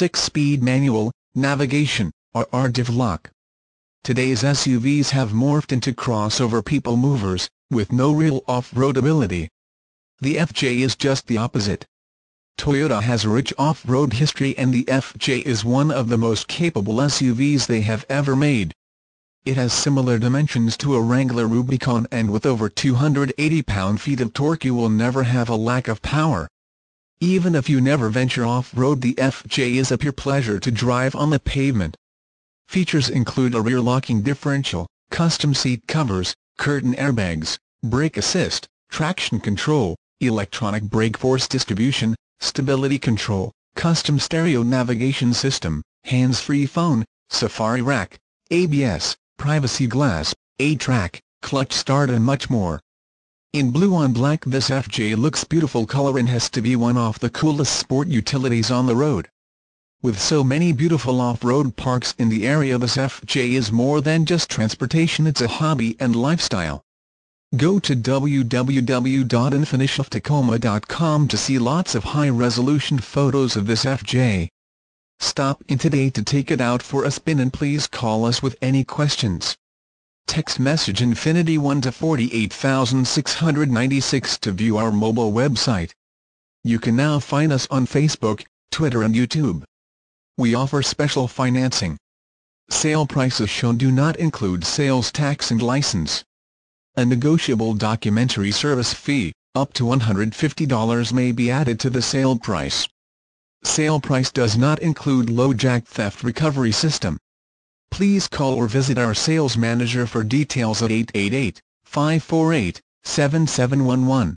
6-speed manual, navigation, or RDIV lock. Today's SUVs have morphed into crossover people movers, with no real off-road ability. The FJ is just the opposite. Toyota has a rich off-road history and the FJ is one of the most capable SUVs they have ever made. It has similar dimensions to a Wrangler Rubicon and with over 280 pound-feet of torque you will never have a lack of power. Even if you never venture off-road the FJ is a pure pleasure to drive on the pavement. Features include a rear-locking differential, custom seat covers, curtain airbags, brake assist, traction control, electronic brake force distribution, stability control, custom stereo navigation system, hands-free phone, safari rack, ABS, privacy glass, A-Trac, clutch start and much more. In blue on black this FJ looks beautiful color and has to be one of the coolest sport utilities on the road. With so many beautiful off-road parks in the area this FJ is more than just transportation it's a hobby and lifestyle. Go to www.infinitioftacoma.com to see lots of high-resolution photos of this FJ. Stop in today to take it out for a spin and please call us with any questions. Text message Infiniti 1 to 48696 to view our mobile website. You can now find us on Facebook, Twitter and YouTube. We offer special financing. Sale prices shown do not include sales tax and license. A negotiable documentary service fee, up to $150 may be added to the sale price. Sale price does not include LoJack theft recovery system. Please call or visit our sales manager for details at 888-548-7711.